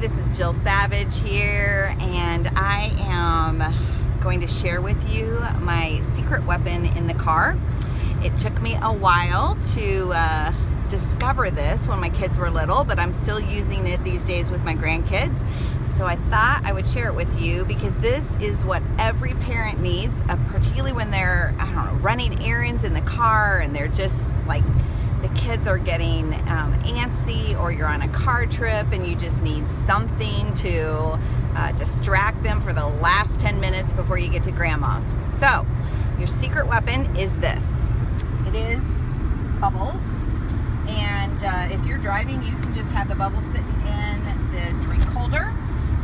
this is Jill Savage here, and I am going to share with you my secret weapon in the car. It took me a while to uh, discover this when my kids were little, but I'm still using it these days with my grandkids. So I thought I would share it with you because this is what every parent needs, uh, particularly when they're, I don't know, running errands in the car and they're just like the kids are getting um, antsy or you're on a car trip and you just need something to uh, distract them for the last 10 minutes before you get to grandma's. So your secret weapon is this. It is bubbles and uh, if you're driving you can just have the bubbles sitting in the drink holder.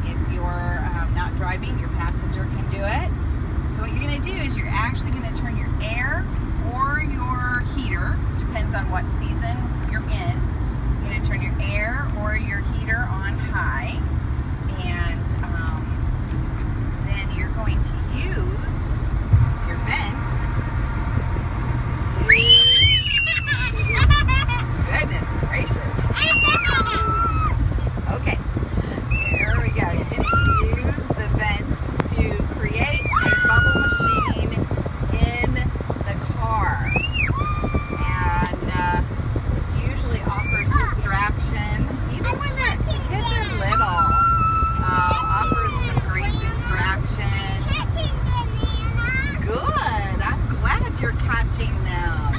If you're um, not driving your passenger can do it. So what you're going to do is you're actually going to turn your air or your heater depends on what season you're in. You're going to turn your air or your heater on high and um, then you're going to use your vents to... Goodness gracious. Okay, there we go. You're going to use the vents to create a bubble machine in the car and uh, it usually offers distraction, even when the kids are little. Uh, offers some great distraction. Good. I'm glad you're catching them.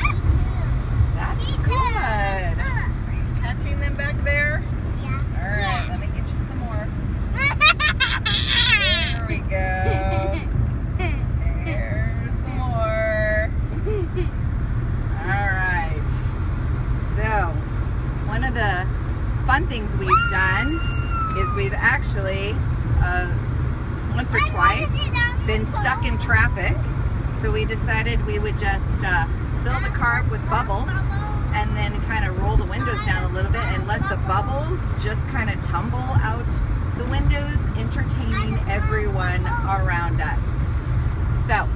That's good. Are you catching them back there? Yeah. All right. Let me get you some more. There we go. There's some more. All right. So, one of the fun things we've done is we've actually, uh, once or twice, been stuck in traffic. So we decided we would just uh, fill the car with bubbles and then kind of roll the windows down a little bit let the bubbles just kind of tumble out the windows, entertaining everyone around us. So,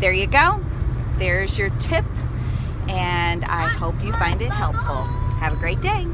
there you go. There's your tip and I hope you find it helpful. Have a great day.